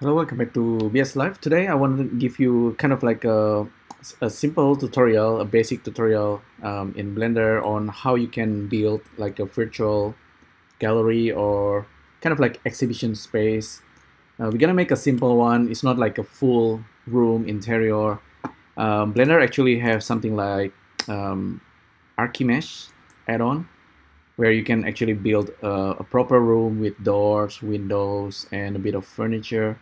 Hello, welcome back to BS Live. Today I want to give you kind of like a, a simple tutorial, a basic tutorial um, in Blender on how you can build like a virtual gallery or kind of like exhibition space. Uh, we're gonna make a simple one. It's not like a full room interior. Um, Blender actually have something like um, Archimesh add-on where you can actually build a, a, proper room with doors, windows, and a bit of furniture.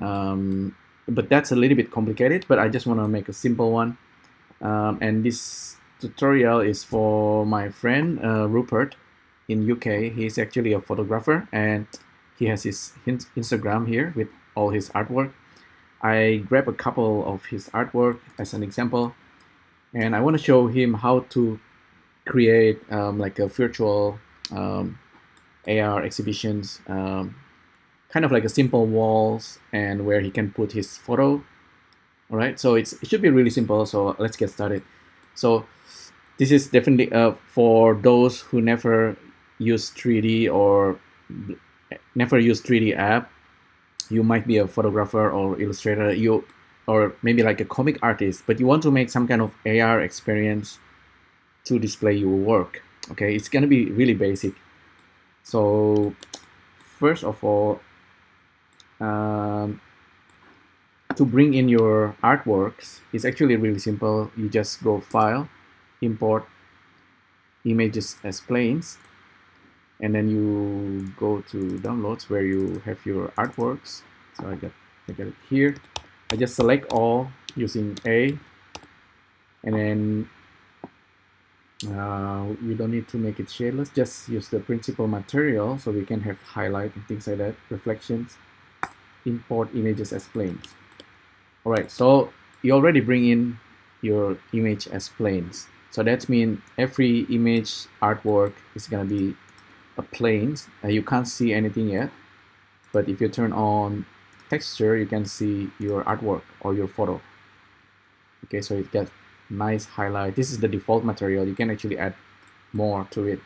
Um, but that's a little bit complicated, but I just want to make a simple one. Um, and this tutorial is for my friend uh, Rupert in UK. He's actually a photographer and he has his Instagram here with all his artwork. I grab a couple of his artwork as an example and I want to show him how to create um, like a virtual um, AR exhibitions, um, kind of like a simple walls and where he can put his photo. All right, so it's, it should be really simple. So let's get started. So this is definitely uh, for those who never use 3D or never use 3D app. You might be a photographer or illustrator. You or maybe like a comic artist, but you want to make some kind of AR experience to display your work okay? It's gonna be really basic. So first of all um, to bring in your artworks it's actually really simple. You just go file import images as planes and then you go to downloads where you have your artworks. So I got I got it here. I just select all using A and then uh, we don't need to make it shadeless just use the principled material so we can have highlight and things like that reflections import images as planes. All right so you already bring in your image as planes. So that means every image artwork is gonna be a planes uh, you can't see anything yet but if you turn on texture you can see your artwork or your photo. Okay so it gets nice highlight. This is the default material. You can actually add more to it.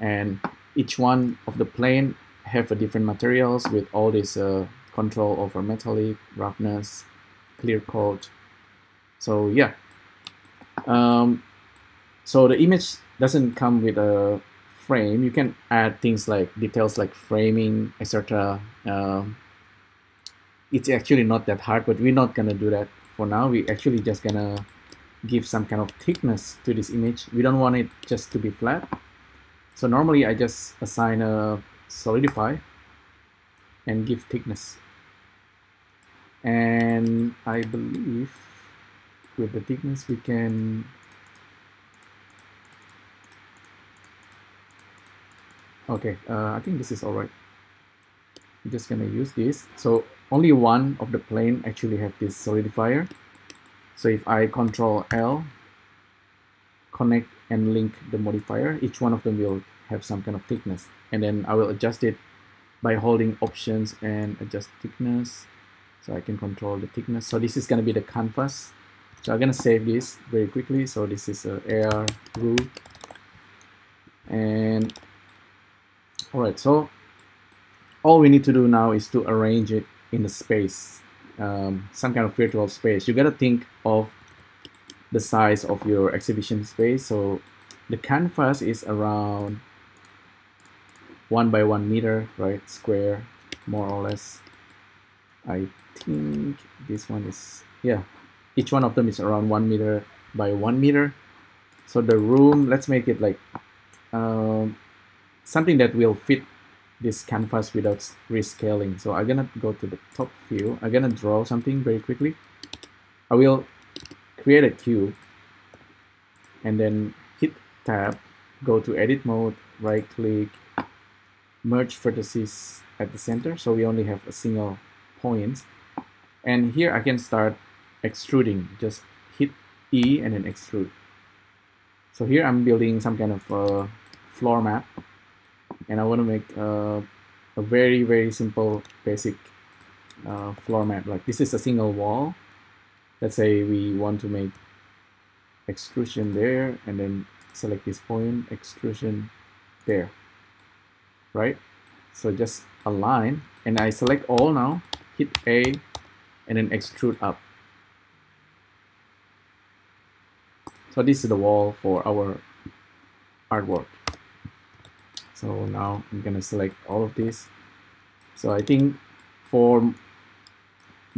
And each one of the plane have a different materials with all this uh, control over metallic roughness clear coat. So yeah. Um, so the image doesn't come with a frame. You can add things like details like framing etc uh, it's actually not that hard but we're not gonna do that for now. We actually just gonna give some kind of thickness to this image. We don't want it just to be flat. So normally I just assign a solidify and give thickness. And I believe with the thickness we can okay uh, I think this is alright I'm just gonna use this so only one of the plane actually have this solidifier so if I control L, connect and link the modifier, each one of them will have some kind of thickness. And then I will adjust it by holding options and adjust thickness. So I can control the thickness. So this is going to be the canvas. So I'm going to save this very quickly. So this is a AR rule. And all right, so all we need to do now is to arrange it in the space um, some kind of virtual space, you gotta think of the size of your exhibition space. So the canvas is around one by one meter, right? Square, more or less. I think this one is, yeah, each one of them is around one meter by one meter. So the room, let's make it like um, something that will fit this canvas without rescaling. So I'm gonna go to the top view. I'm gonna draw something very quickly. I will create a cube and then hit tab, go to edit mode, right click, merge vertices at the center. So we only have a single point. And here I can start extruding. Just hit E and then extrude. So here I'm building some kind of uh, floor map and I want to make uh, a very very simple basic uh, floor map like this is a single wall let's say we want to make extrusion there and then select this point extrusion there right so just align and I select all now hit A and then extrude up. So this is the wall for our artwork. So now I'm gonna select all of these So I think for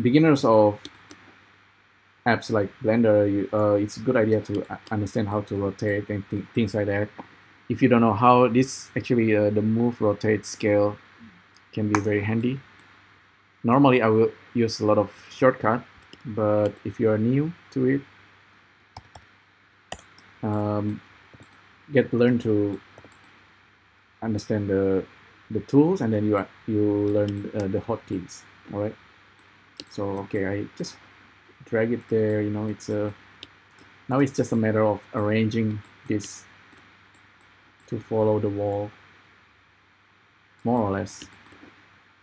beginners of apps like Blender, you, uh, it's a good idea to understand how to rotate and th things like that. If you don't know how this actually uh, the move, rotate, scale can be very handy. Normally I will use a lot of shortcut, but if you are new to it, um, get learn to understand the the tools and then you you learn uh, the hotkeys all right so okay I just drag it there you know it's a now it's just a matter of arranging this to follow the wall. More or less.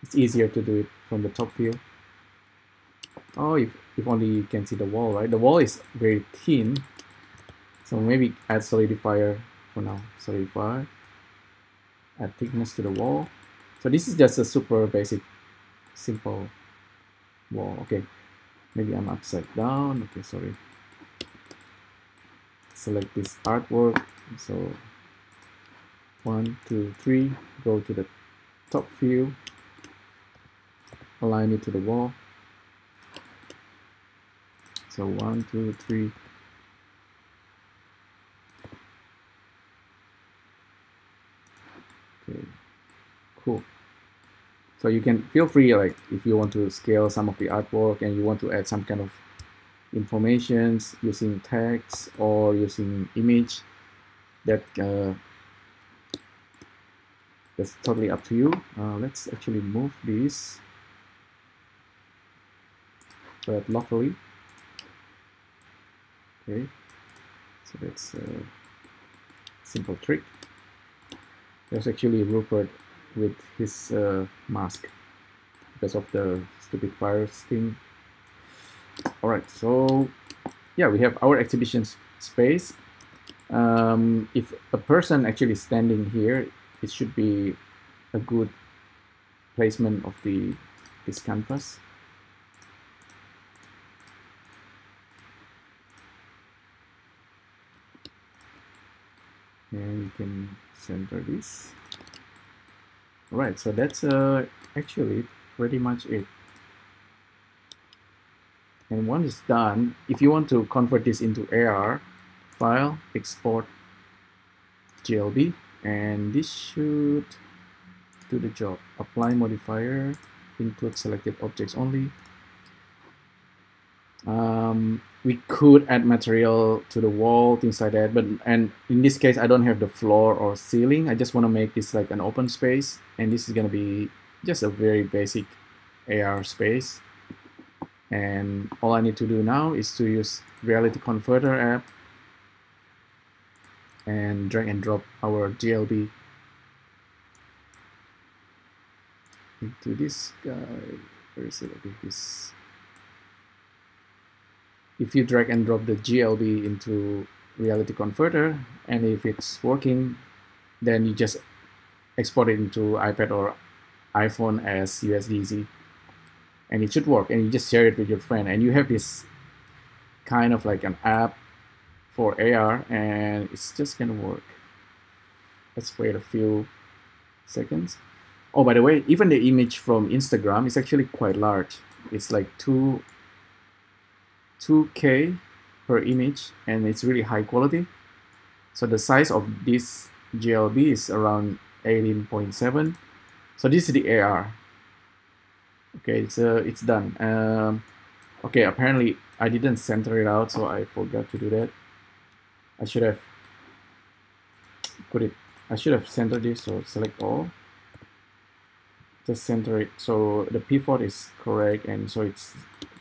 It's easier to do it from the top view. Oh if, if only you can see the wall right? The wall is very thin. So maybe add solidifier for now. Solidify add thickness to the wall. So this is just a super basic simple wall. Okay maybe I'm upside down. Okay sorry. Select this artwork. So one two three go to the top view. Align it to the wall. So one two three okay cool. So you can feel free like if you want to scale some of the artwork and you want to add some kind of informations using text or using image that uh, that's totally up to you. Uh, let's actually move this. But locally okay so that's a simple trick there's actually Rupert with his uh, mask because of the stupid virus thing. Alright, so yeah, we have our exhibition space. Um, if a person actually standing here, it should be a good placement of the this canvas. and you can center this. Right so that's uh, actually pretty much it. And once it's done if you want to convert this into AR file export GLB and this should do the job. Apply modifier include selected objects only. Um, we could add material to the wall things like that but and in this case I don't have the floor or ceiling. I just want to make this like an open space and this is gonna be just a very basic AR space. And all I need to do now is to use reality converter app and drag and drop our GLB into this guy. Where is it? Okay this if you drag and drop the GLB into reality converter and if it's working then you just export it into iPad or iPhone as USDZ and it should work and you just share it with your friend. And you have this kind of like an app for AR and it's just gonna work. Let's wait a few seconds. Oh by the way even the image from Instagram is actually quite large. It's like two 2K per image and it's really high quality. So the size of this GLB is around 18.7. So this is the AR. Okay, it's uh, it's done. Um, okay, apparently I didn't center it out, so I forgot to do that. I should have put it. I should have centered this. So select all. Just center it so the pivot is correct and so it's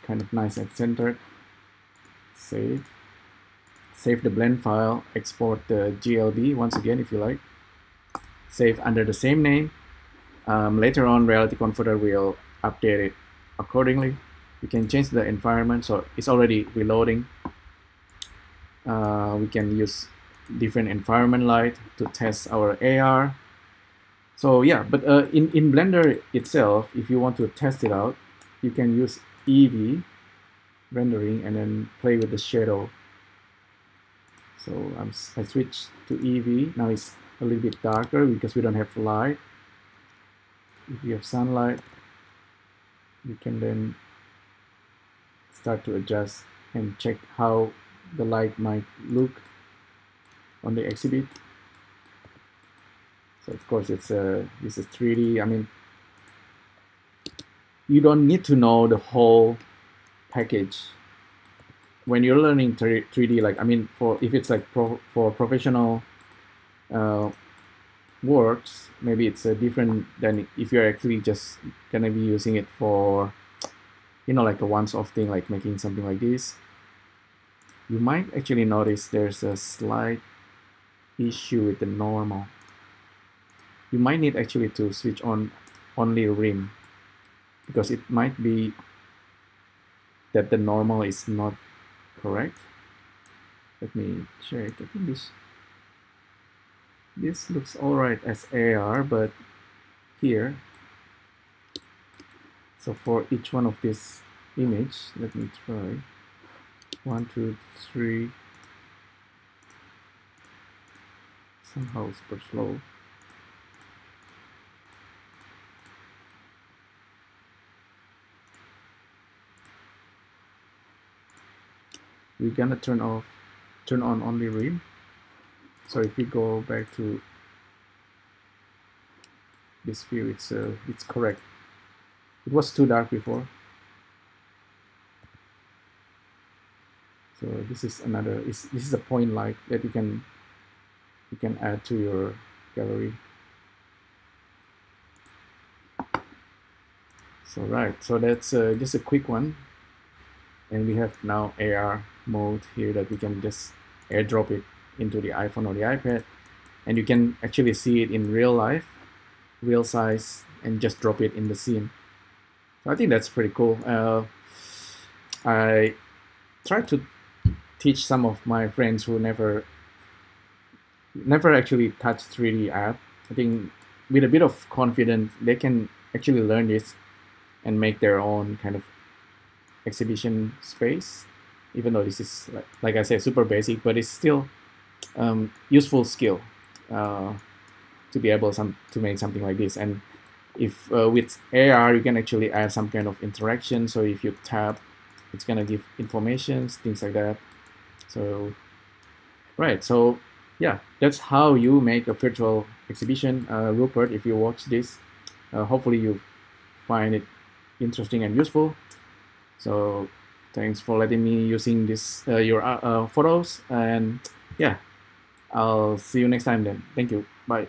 kind of nice and centered save. Save the blend file. Export the GLB once again if you like. Save under the same name. Um, later on reality converter will update it accordingly. We can change the environment so it's already reloading. Uh, we can use different environment light to test our AR so yeah but uh, in, in Blender itself if you want to test it out you can use Eevee rendering and then play with the shadow. So I'm, I switch to Eevee. Now it's a little bit darker because we don't have light. If you have sunlight, you can then start to adjust and check how the light might look on the exhibit. So of course it's a this is 3D. I mean, you don't need to know the whole package when you're learning 3D. Like I mean, for if it's like pro, for professional uh, works, maybe it's a different than if you're actually just gonna be using it for you know like a once-off thing like making something like this you might actually notice there's a slight issue with the normal you might need actually to switch on only rim because it might be that the normal is not correct? Let me check. I think this this looks alright as AR but here. So for each one of this image let me try. One two three. Somehow super slow we're gonna turn off turn on only rim so if we go back to this view it's uh, it's correct it was too dark before. So this is another, is this is a point light that you can you can add to your gallery. So right, so that's uh, just a quick one. And we have now AR mode here that we can just airdrop it into the iPhone or the iPad. And you can actually see it in real life, real size, and just drop it in the scene. So I think that's pretty cool. Uh, I try to teach some of my friends who never never actually touched 3D app. I think with a bit of confidence, they can actually learn this and make their own kind of exhibition space. Even though this is, like, like I said, super basic, but it's still um, useful skill uh, to be able some to make something like this. And if uh, with AR you can actually add some kind of interaction so if you tap it's gonna give informations things like that so right so yeah that's how you make a virtual exhibition uh, Rupert if you watch this uh, hopefully you find it interesting and useful so thanks for letting me using this uh, your uh, uh, photos and yeah I'll see you next time then. Thank you. Bye